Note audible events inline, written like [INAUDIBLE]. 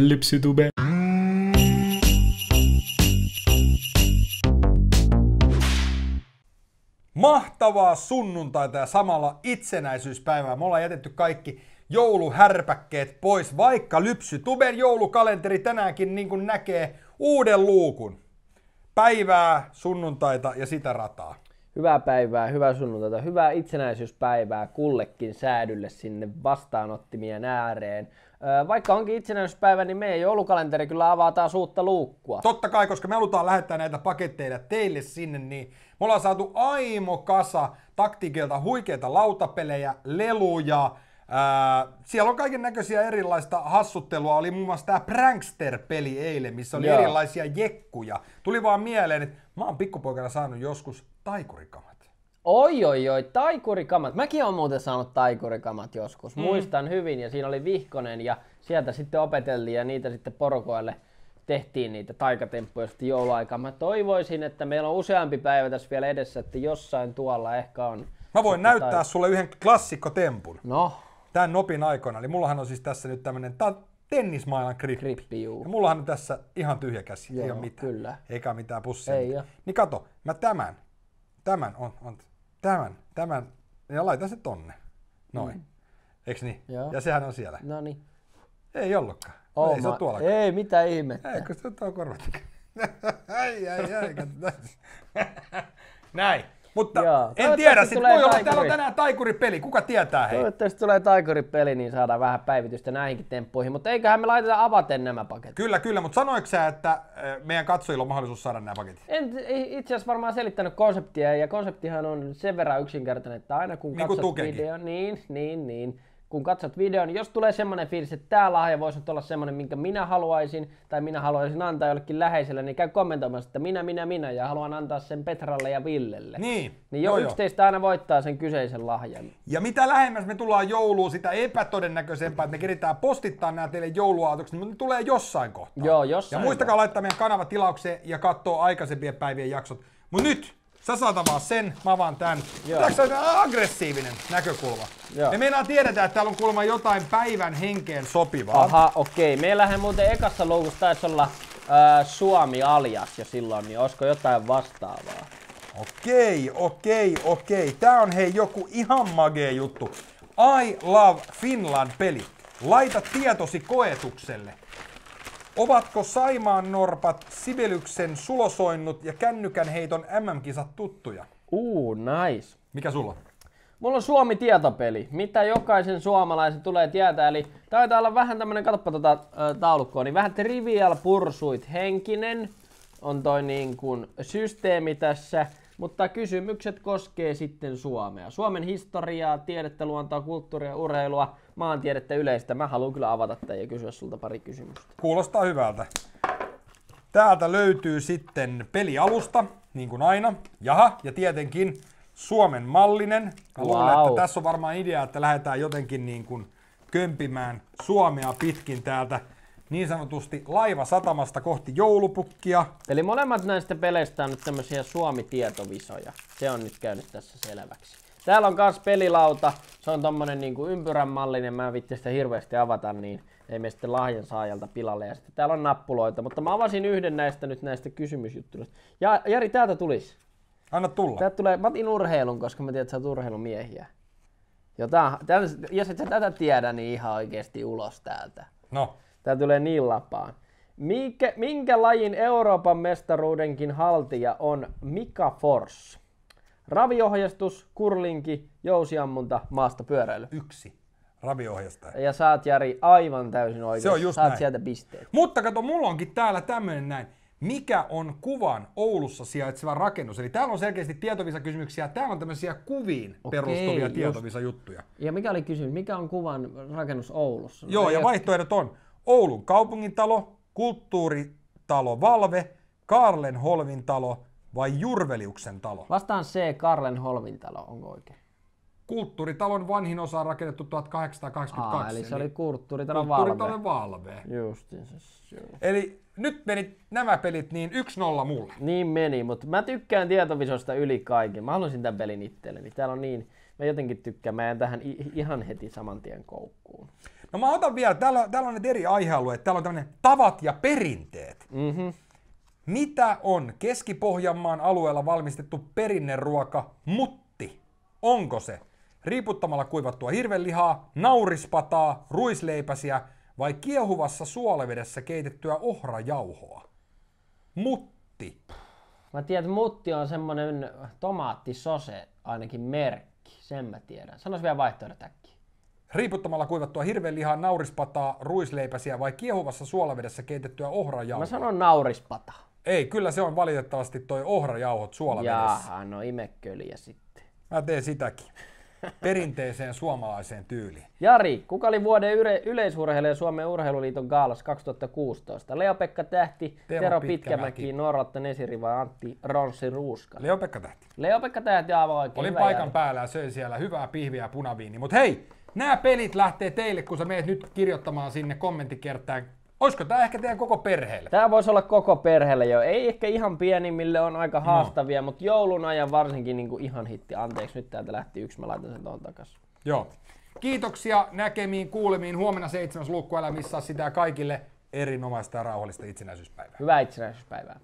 Lypsytube. Mahtavaa sunnuntaita ja samalla itsenäisyyspäivää. Me ollaan jätetty kaikki jouluhärpäkkeet pois, vaikka Lypsytuben joulukalenteri tänäänkin niin kuin näkee uuden luukun. Päivää, sunnuntaita ja sitä rataa. Hyvää päivää, hyvää sunnuntaita, hyvää itsenäisyyspäivää kullekin säädylle sinne vastaanottimien ääreen. Vaikka onkin itsenäisyyspäivä, niin meidän joulukalenteri kyllä avaa taas uutta luukkua. Totta kai, koska me halutaan lähettää näitä paketteja teille sinne, niin me ollaan saatu aimo kasa taktiikilta huikeita lautapelejä, leluja, Ää, siellä on kaiken näköisiä erilaista hassuttelua. Oli muun muassa tämä Prankster-peli eilen, missä oli Joo. erilaisia jekkuja. Tuli vaan mieleen, että mä oon pikkupoikana saanut joskus taikurikamat. Oi, oi, oi, taikurikamat. Mäkin olen muuten saanut taikurikamat joskus. Mm. Muistan hyvin, ja siinä oli vihkonen, ja sieltä sitten opeteltiin, ja niitä sitten porukoille tehtiin niitä taikatemppuja sitten jouluaikaan. Mä toivoisin, että meillä on useampi päivä tässä vielä edessä, että jossain tuolla ehkä on. Mä voin näyttää tai- sulle yhden klassikkotempun. No, Tämän nopin aikana. Eli mullahan on siis tässä nyt tämmönen, on tennismailan grippi. Grippi, juu. Ja mullahan on tässä ihan tyhjä käsi, ei Joo, ole mitään. kyllä. Eikä mitään pussia. Ei mitään. Niin kato, mä tämän, tämän on, on tämän, tämän, ja laitan se tonne. Noin. Mm. Eiks niin? Joo. Ja sehän on siellä. no niin. Ei ollutkaan. Oh, ei se ole tuollakaan. Ei, mitä ihmettä. Ei, kun se on tuo korvat. [LAUGHS] ai, ai, ai. [LAUGHS] Näin. Mutta Joo. en tiedä, sit voi olla, täällä on taikuri. tänään taikuripeli. Kuka tietää hei? Toivottavasti tulee taikuripeli, niin saadaan vähän päivitystä näihinkin temppuihin. Mutta eiköhän me laiteta avaten nämä paketit. Kyllä, kyllä, mutta sanoiko sä, että äh, meidän katsojilla on mahdollisuus saada nämä paketit? En itse asiassa varmaan selittänyt konseptia, ja konseptihan on sen verran yksinkertainen, että aina kun Niin katsot videon, niin, niin, niin, kun katsot videon, niin jos tulee semmoinen fiilis, että tämä lahja voisi nyt olla semmoinen, minkä minä haluaisin, tai minä haluaisin antaa jollekin läheiselle, niin käy kommentoimassa, että minä, minä, minä, ja haluan antaa sen Petralle ja Villelle. Niin, Niin jo joo. yksi teistä aina voittaa sen kyseisen lahjan. Ja mitä lähemmäs me tullaan jouluun, sitä epätodennäköisempää, että me keritään postittaa nämä teille jouluaatoksi, mutta ne tulee jossain kohtaa. Joo, Ja jossain muistakaa laittaa meidän kanava tilaukseen ja katsoa aikaisempien päivien jaksot. Mut nyt, sä saat avaa sen, mä avaan tän. Tässä on aggressiivinen näkökulma. Joo. Me meinaa tiedetään, että täällä on kuulemma jotain päivän henkeen sopivaa. Aha, okei. Meillähän muuten ekassa luukussa taisi olla ää, Suomi alias jo silloin, niin olisiko jotain vastaavaa? Okei, okei, okei. Tää on hei joku ihan magee juttu. I Love Finland peli. Laita tietosi koetukselle. Ovatko Saimaan norpat, Sibelyksen sulosoinnut ja kännykän heiton MM-kisat tuttuja? Uu, nice. Mikä sulla? Mulla on Suomi-tietopeli, mitä jokaisen suomalaisen tulee tietää. Eli taitaa olla vähän tämmönen, katsoppa tota ö, taulukkoa, niin vähän Trivial Pursuit henkinen on toi niin kuin systeemi tässä. Mutta kysymykset koskee sitten Suomea. Suomen historiaa, tiedettä, luontoa, kulttuuria, urheilua, maantiedettä yleistä. Mä haluan kyllä avata tämän ja kysyä sulta pari kysymystä. Kuulostaa hyvältä. Täältä löytyy sitten pelialusta, niin kuin aina. Jaha, ja tietenkin Suomen mallinen. Mä luulen, Wow. että tässä on varmaan idea, että lähdetään jotenkin niin kuin kömpimään Suomea pitkin täältä niin sanotusti laiva satamasta kohti joulupukkia. Eli molemmat näistä peleistä on nyt tämmöisiä Suomi-tietovisoja. Se on nyt käynyt tässä selväksi. Täällä on myös pelilauta. Se on tommonen niinku ympyrän mallinen. Mä en vitti sitä hirveästi avata, niin ei mene sitten lahjan saajalta pilalle. Ja sitten täällä on nappuloita. Mutta mä avasin yhden näistä nyt näistä kysymysjuttuista. Ja Jari, täältä tulisi. Anna tulla. Täältä tulee, mä otin urheilun, koska mä tiedän, että sä oot urheilumiehiä. Jota, tää, jos et sä tätä tiedä, niin ihan oikeasti ulos täältä. No, Tää tulee niin lapaan. Minkä, minkä lajin Euroopan mestaruudenkin haltija on Mika Fors? Raviohjastus, kurlinki, jousiammunta, maastopyöräily. yksi. Raviohjastaja. Ja saat Jari aivan täysin oikein. Se on just saat näin. sieltä pisteet. Mutta kato, mulla onkin täällä tämmönen näin. Mikä on kuvan Oulussa sijaitseva rakennus? Eli täällä on selkeästi tietovisakysymyksiä. Täällä on tämmöisiä kuviin Okei, perustuvia just. tietovisajuttuja. Ja mikä oli kysymys? Mikä on kuvan rakennus Oulussa? Joo, ja vaihtoehdot on Oulun kaupungintalo, kulttuuritalo Valve, Kaarlenholvin talo vai Jurveliuksen talo. Vastaan C, Karlen Holvintalo, onko oikein? Kulttuuritalon vanhin osa on rakennettu 1882. Aa, eli se oli kulttuuritalon Kulttuuritalon valve. Valve. Justiinsa. Eli nyt menit nämä pelit niin 1-0 mulle. Niin meni, mutta mä tykkään tietovisosta yli kaiken. Mä haluaisin tämän pelin itselleni. Täällä on niin, mä jotenkin tykkään, mä jään tähän ihan heti saman tien koukkuun. No mä otan vielä, täällä, täällä on eri aihealueet. Täällä on tämmöinen tavat ja perinteet. Mhm. Mitä on Keski-Pohjanmaan alueella valmistettu perinneruoka mutti? Onko se riiputtamalla kuivattua hirvenlihaa, naurispataa, ruisleipäsiä vai kiehuvassa suolavedessä keitettyä ohrajauhoa? Mutti. Mä tiedän, että mutti on semmonen tomaattisose ainakin merkki. Sen mä tiedän. Sanois vielä vaihtoehdot äkkiä. Riiputtamalla kuivattua hirvenlihaa, naurispataa, ruisleipäsiä vai kiehuvassa suolavedessä keitettyä Mä ohrajauhoa? sanon naurispata. Ei, kyllä se on valitettavasti toi ohrajauhot suolavedessä. Jaha, no imeköliä sitten. Mä teen sitäkin. Perinteiseen suomalaiseen tyyliin. Jari, kuka oli vuoden yle- yleisurheilija Suomen urheiluliiton gaalas 2016? Leo-Pekka Tähti, Teemu Tero Pitkämäki. Pitkämäki, Nesiri vai Antti Ronssi Ruuska? Leo-Pekka Tähti. Leo-Pekka Tähti aivan oikein. Olin paikan Jari. päällä ja söin siellä hyvää pihviä ja punaviini. Mutta hei, nämä pelit lähtee teille, kun sä meet nyt kirjoittamaan sinne kommenttikertaan. Olisiko tää ehkä teidän koko perheelle? Tää voisi olla koko perheelle jo. Ei ehkä ihan pienimmille on aika haastavia, mutta joulun ajan varsinkin niin kuin ihan hitti. Anteeksi, nyt täältä lähti yksi, mä laitan sen tuohon takas. Joo. Kiitoksia näkemiin, kuulemiin. Huomenna seitsemäs lukku, älä missaa sitä kaikille erinomaista ja rauhallista itsenäisyyspäivää. Hyvää itsenäisyyspäivää.